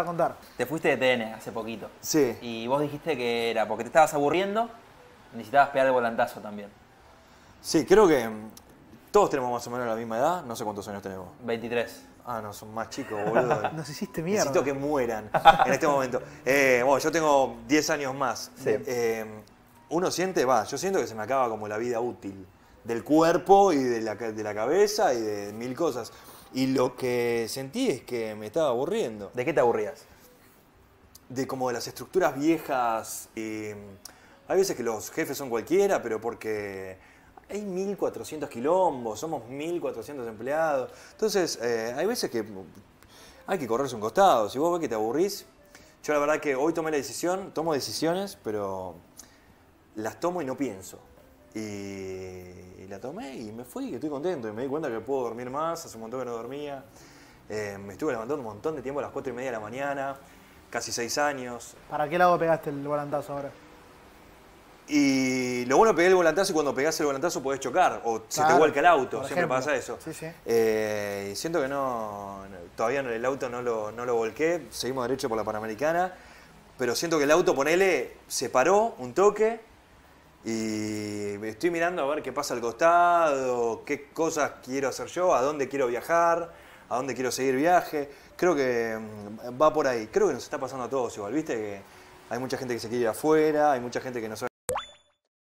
a contar. Te fuiste de TN hace poquito. Sí. Y vos dijiste que era porque te estabas aburriendo, necesitabas pegar el volantazo también. Sí, creo que mm, todos tenemos más o menos la misma edad. No sé cuántos años tenemos. 23. Ah, no, son más chicos, boludo. Nos hiciste mierda. Necesito que mueran en este momento. Eh, bueno, yo tengo 10 años más. Sí. Eh, uno siente, va, yo siento que se me acaba como la vida útil del cuerpo y de la, de la cabeza y de mil cosas. Y lo que sentí es que me estaba aburriendo. ¿De qué te aburrías? De como de las estructuras viejas. eh, hay veces que los jefes son cualquiera, pero porque hay 1.400 quilombos, somos 1.400 empleados. Entonces, eh, hay veces que hay que correrse un costado. Si vos ves que te aburrís, yo la verdad que hoy tomé la decisión, tomo decisiones, pero las tomo y no pienso. Y, y la tomé y me fui, y estoy contento. Y me di cuenta que puedo dormir más, hace un montón que no dormía. Eh, me estuve levantando un montón de tiempo a las 4 y media de la mañana, casi 6 años. ¿Para qué lado pegaste el volantazo ahora? Y lo bueno pegué el volantazo y cuando pegás el volantazo podés chocar o se te vuelca el auto, siempre pasa eso. Sí, sí. Eh, y siento que no, todavía el auto no lo, no lo volqué, seguimos derecho por la Panamericana, pero siento que el auto, ponele, se paró un toque y estoy mirando a ver qué pasa al costado, qué cosas quiero hacer yo, a dónde quiero viajar, a dónde quiero seguir viaje. Creo que mm, va por ahí. Creo que nos está pasando a todos igual, ¿viste? Que hay mucha gente que se quiere ir afuera, hay mucha gente que no sabe